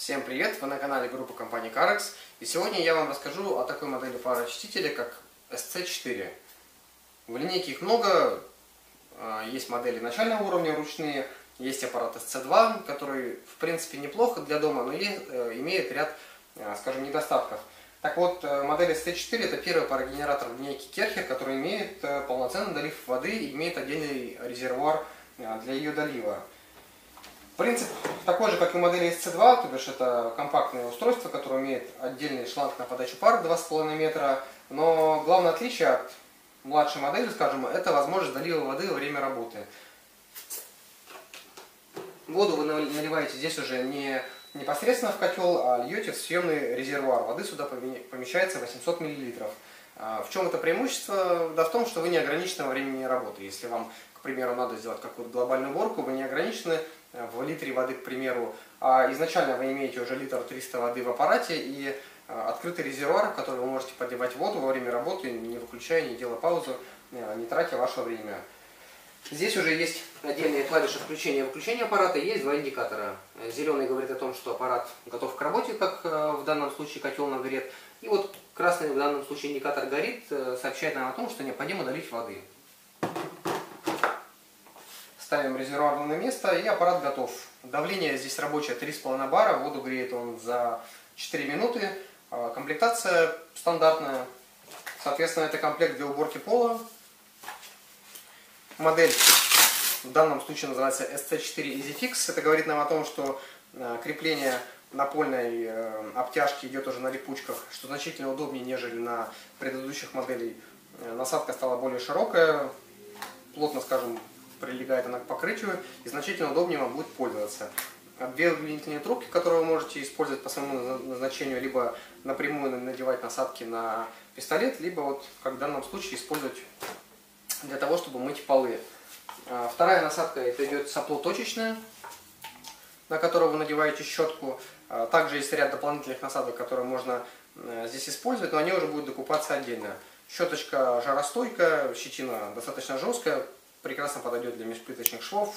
Всем привет! Вы на канале группы компании Carex и сегодня я вам расскажу о такой модели пароочистителя, как SC4. В линейке их много, а, есть модели начального уровня ручные, есть аппарат SC2, который в принципе неплохо для дома, но э, имеет ряд, а, скажем, недостатков. Так вот, э, модель ST4 это первый парогенератор в линейке Керхер, который имеет э, полноценный долив воды и имеет отдельный резервуар для ее долива. Принцип такой же, как и у модели SC2, то бишь это компактное устройство, которое имеет отдельный шланг на подачу пара 2,5 метра, но главное отличие от младшей модели, скажем, это возможность долива воды во время работы. Воду вы наливаете здесь уже не непосредственно в котел, а льете в съемный резервуар. Воды сюда помещается 800 мл. А в чем это преимущество? Да в том, что вы не ограничены во времени работы. Если вам, к примеру, надо сделать какую-то глобальную уборку, вы не ограничены Э, в литре воды, к примеру, а изначально вы имеете уже литр 300 воды в аппарате и э, открытый резервуар, в который вы можете подливать воду во время работы, не выключая, не делая паузу, э, не тратя ваше время. Здесь уже есть отдельные клавиши включения и выключения аппарата, есть два индикатора. Зеленый говорит о том, что аппарат готов к работе, как в данном случае котел нагрет. И вот красный в данном случае индикатор горит, сообщает нам о том, что необходимо долить воды. Ставим резервуар на место и аппарат готов. Давление здесь рабочее 3,5 бара, воду греет он за 4 минуты. А, комплектация стандартная. Соответственно, это комплект для уборки пола. Модель в данном случае называется SC4 EasyFix. Это говорит нам о том, что а, крепление напольной э, обтяжки идет уже на липучках, что значительно удобнее, нежели на предыдущих моделей. Э, насадка стала более широкая, плотно, скажем, прилегает она к покрытию и значительно удобнее вам будет пользоваться. Две удлинительные трубки, которые вы можете использовать по своему назначению, либо напрямую надевать насадки на пистолет, либо вот, как в данном случае, использовать для того, чтобы мыть полы. А, вторая насадка, это идет сопло точечное, на которое вы надеваете щетку. А, также есть ряд дополнительных насадок, которые можно э, здесь использовать, но они уже будут докупаться отдельно. Щеточка жаростойкая, щетина достаточно жесткая, прекрасно подойдет для межплиточных швов,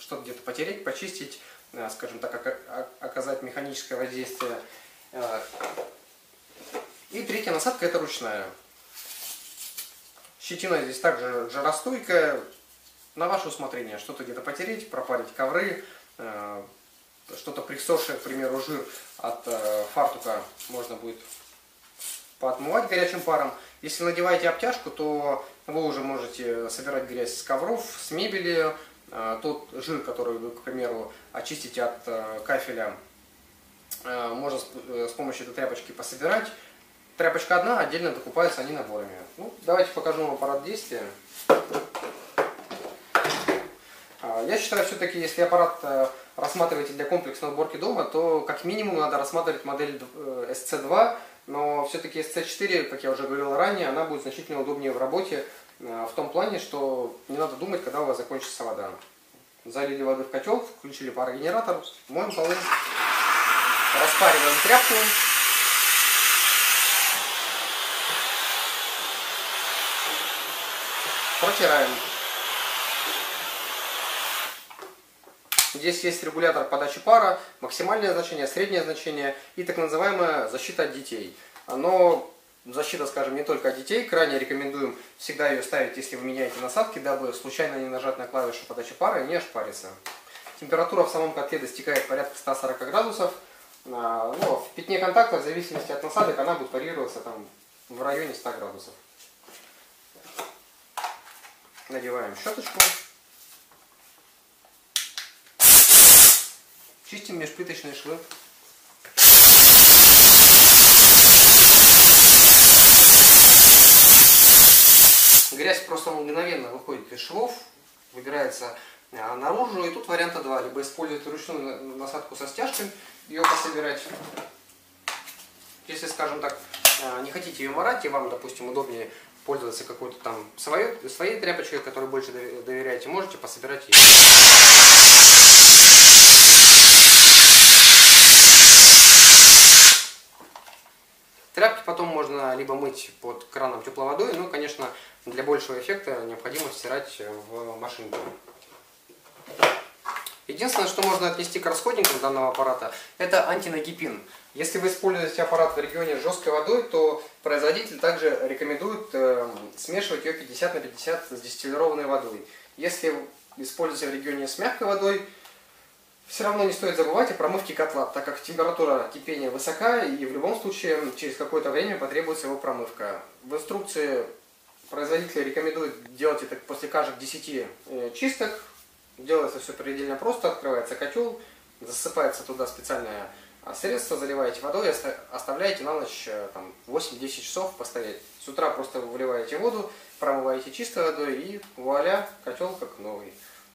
что-то где-то потереть, почистить, э, скажем так, оказать механическое воздействие. Э, и третья насадка это ручная. Щетина здесь также жаростойкая, на ваше усмотрение. Что-то где-то потереть, пропарить ковры, что-то присохшее, к примеру, жир от фартука можно будет поотмывать горячим паром. Если надеваете обтяжку, то вы уже можете собирать грязь с ковров, с мебели. А, тот жир, который вы, к примеру, очистите от э, кафеля, э, можно э, с помощью этой тряпочки пособирать. Тряпочка одна, отдельно докупаются они наборами. Ну, давайте покажу вам аппарат действия. Я считаю, все-таки, если аппарат рассматриваете для комплексной уборки дома, то как минимум надо рассматривать модель SC2, но все-таки SC4, как я уже говорил ранее, она будет значительно удобнее в работе, э, в том плане, что не надо думать, когда у вас закончится вода. Залили воды в котел, включили парогенератор, моем полы, распариваем тряпку. Протираем. Здесь есть регулятор подачи пара, максимальное значение, среднее значение и так называемая защита от детей. Но защита, скажем, не только от детей. Крайне рекомендуем всегда ее ставить, если вы меняете насадки, дабы случайно не нажать на клавишу подачи пара и не ошпариться. Температура в самом котле достигает порядка 140 градусов. А, но в пятне контакта, в зависимости от насадок, она будет варьироваться там, в районе 100 градусов. Надеваем щеточку. Чистим межплиточные швы. Грязь просто мгновенно выходит из швов, выбирается а, наружу. И тут варианта два. Либо использовать ручную насадку со стяжкой, ее пособирать. Если, скажем так, а, не хотите ее морать, и вам, допустим, удобнее пользоваться какой-то там своей, своей тряпочкой, которой больше доверяете, можете пособирать ее. Тряпки потом можно либо мыть под краном теплой водой, но, конечно, для большего эффекта необходимо стирать в машинке. Единственное, что можно отнести к расходникам данного аппарата, это антинагипин. Если вы используете аппарат в регионе с жесткой водой, то производитель также рекомендует э, смешивать ее 50 на 50 с дистиллированной водой. Если используете в регионе с мягкой водой, все равно не стоит забывать о промывке котла, так как температура кипения высока и в любом случае через какое-то время потребуется его промывка. В инструкции производитель рекомендует делать это после каждых 10 э, чисток. Делается все предельно просто, открывается котел, засыпается туда специальное а, средство, заливаете водой оставляете на ночь э, там, 8-10 часов постоять. С утра просто выливаете воду, промываете чистой водой и вуаля, котел как новый.